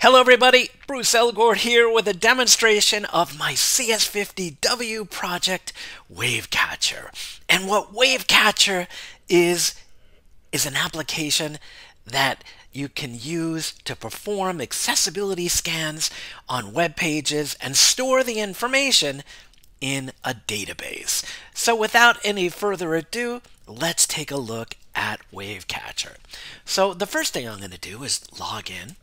Hello everybody, Bruce Elgort here with a demonstration of my CS50W project, WAVE Catcher. And what WAVE Catcher is, is an application that you can use to perform accessibility scans on web pages and store the information in a database. So without any further ado, let's take a look at WAVE Catcher. So the first thing I'm going to do is log in.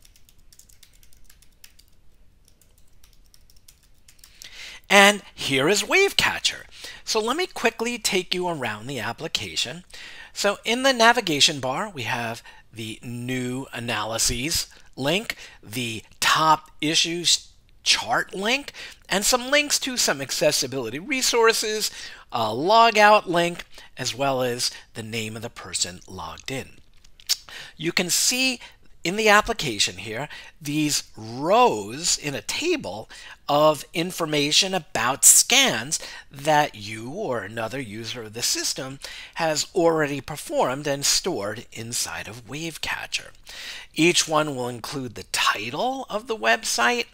And here is WAVE Catcher. So let me quickly take you around the application. So in the navigation bar, we have the new analyses link, the top issues chart link, and some links to some accessibility resources, a logout link, as well as the name of the person logged in. You can see in the application here these rows in a table of information about scans that you or another user of the system has already performed and stored inside of WAVE Catcher. Each one will include the title of the website,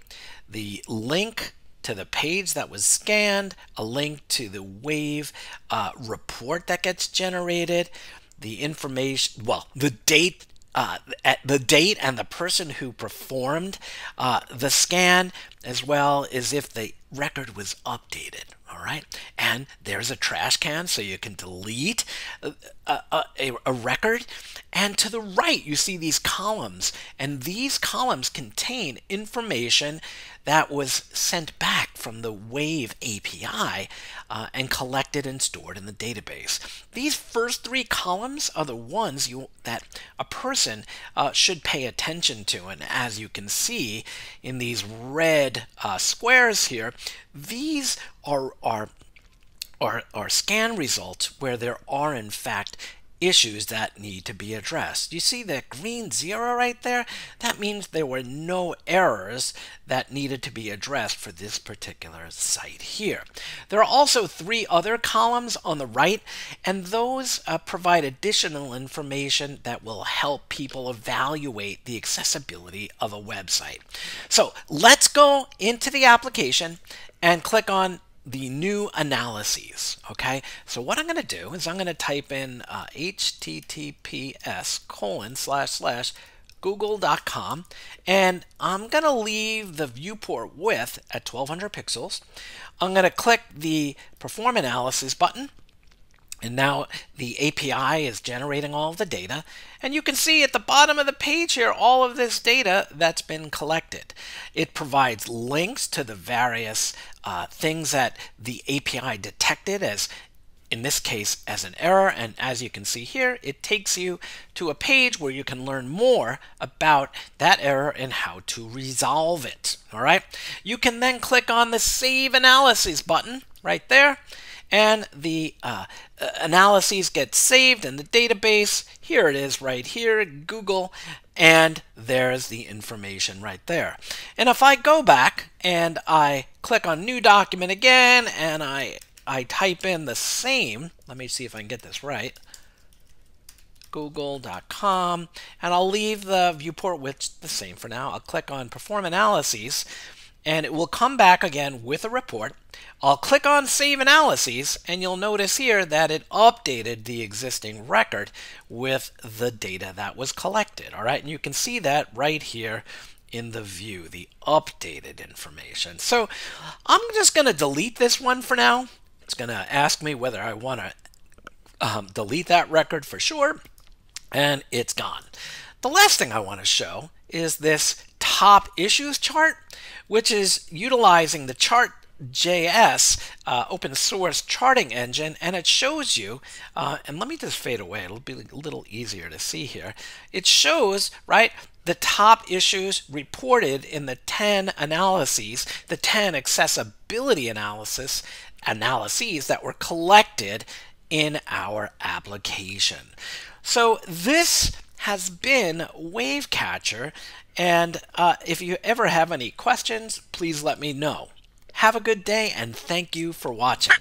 the link to the page that was scanned, a link to the Wave uh, report that gets generated, the information, well, the date uh, at the date and the person who performed uh, the scan, as well as if the record was updated. All right, and there's a trash can so you can delete a, a, a, a record. And to the right, you see these columns, and these columns contain information that was sent back from the Wave API uh, and collected and stored in the database. These first three columns are the ones you, that a person uh, should pay attention to. And as you can see in these red uh, squares here, these are, are are, are scan results where there are in fact issues that need to be addressed. You see the green zero right there? That means there were no errors that needed to be addressed for this particular site here. There are also three other columns on the right, and those uh, provide additional information that will help people evaluate the accessibility of a website. So let's go into the application and click on the new analyses. Okay, so what I'm going to do is I'm going to type in uh, https colon slash slash google.com and I'm going to leave the viewport width at 1200 pixels. I'm going to click the perform analysis button and now the API is generating all of the data. And you can see at the bottom of the page here all of this data that's been collected. It provides links to the various uh, things that the API detected as in this case as an error and as you can see here it takes you to a page where you can learn more about that error and how to resolve it all right you can then click on the save analysis button right there and the uh, uh, analyses get saved in the database. Here it is right here, Google, and there's the information right there. And if I go back and I click on new document again and I, I type in the same, let me see if I can get this right, google.com, and I'll leave the viewport width the same for now. I'll click on perform analyses and it will come back again with a report. I'll click on Save Analyses, and you'll notice here that it updated the existing record with the data that was collected. All right, and you can see that right here in the view, the updated information. So I'm just going to delete this one for now. It's going to ask me whether I want to um, delete that record for sure, and it's gone. The last thing I want to show is this top issues chart, which is utilizing the Chart.js uh, open source charting engine, and it shows you, uh, and let me just fade away, it'll be a little easier to see here. It shows, right, the top issues reported in the 10 analyses, the 10 accessibility analysis analyses that were collected in our application. So this has been WAVE Catcher. And uh, if you ever have any questions, please let me know. Have a good day and thank you for watching.